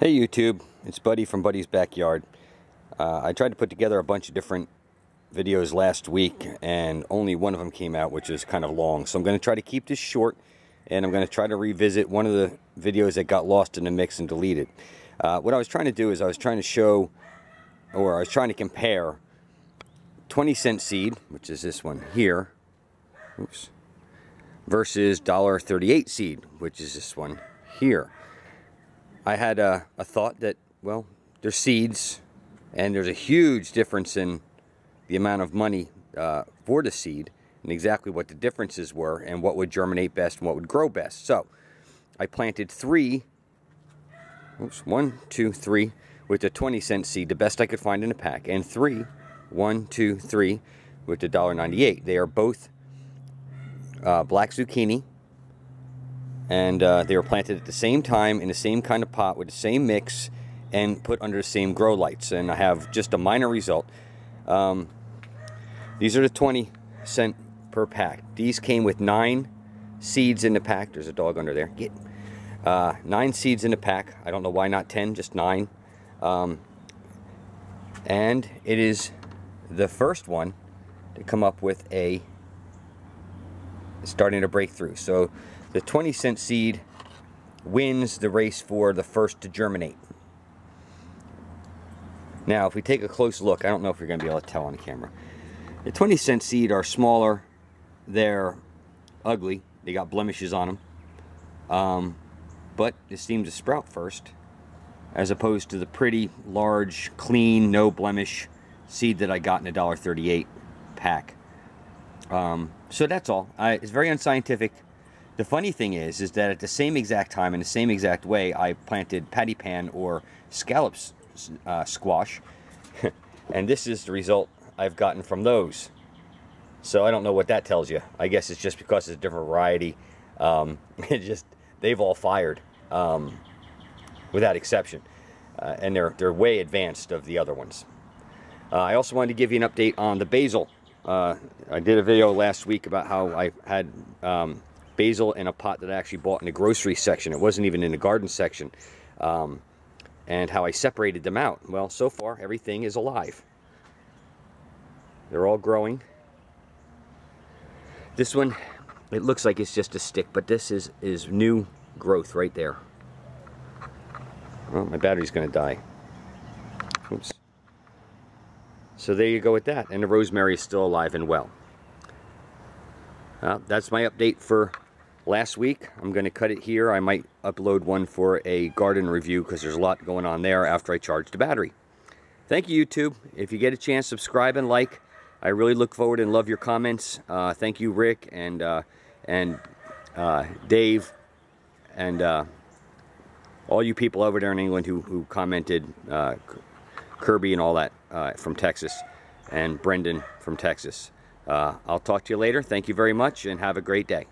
Hey YouTube, it's Buddy from Buddy's Backyard. Uh, I tried to put together a bunch of different videos last week and only one of them came out which is kind of long. So I'm going to try to keep this short and I'm going to try to revisit one of the videos that got lost in the mix and deleted. Uh, what I was trying to do is I was trying to show or I was trying to compare 20 cent seed, which is this one here, oops, versus $1.38 seed, which is this one here. I had a, a thought that, well, there's seeds, and there's a huge difference in the amount of money uh, for the seed, and exactly what the differences were, and what would germinate best and what would grow best. So, I planted three, oops, one, two, three, with the 20 cent seed, the best I could find in a pack, and three, one, two, three, with the $1.98. They are both uh, black zucchini, and uh, they were planted at the same time in the same kind of pot with the same mix and put under the same grow lights. And I have just a minor result. Um, these are the 20 cent per pack. These came with nine seeds in the pack. There's a dog under there. Get uh, nine seeds in the pack. I don't know why not 10 just nine. Um, and it is the first one to come up with a starting to break through. So the 20 cent seed wins the race for the first to germinate. Now, if we take a close look, I don't know if you're going to be able to tell on the camera. The 20 cent seed are smaller. They're ugly. They got blemishes on them. Um, but it seems to sprout first, as opposed to the pretty large, clean, no blemish seed that I got in a $1.38 pack. Um, so that's all. I, it's very unscientific. The funny thing is, is that at the same exact time, in the same exact way, I planted patty pan or scallops uh, squash, and this is the result I've gotten from those. So I don't know what that tells you. I guess it's just because it's a different variety. Um, it just they've all fired, um, without exception, uh, and they're they're way advanced of the other ones. Uh, I also wanted to give you an update on the basil. Uh, I did a video last week about how I had um, basil in a pot that I actually bought in the grocery section. It wasn't even in the garden section. Um, and how I separated them out. Well, so far, everything is alive. They're all growing. This one, it looks like it's just a stick, but this is, is new growth right there. Well, my battery's going to die. Oops. So there you go with that. And the rosemary is still alive and well. Uh, that's my update for last week. I'm going to cut it here. I might upload one for a garden review because there's a lot going on there after I charge the battery. Thank you, YouTube. If you get a chance, subscribe and like. I really look forward and love your comments. Uh, thank you, Rick and uh, and uh, Dave and uh, all you people over there in England who, who commented, uh, Kirby and all that uh, from Texas, and Brendan from Texas. I'll talk to you later. Thank you very much and have a great day.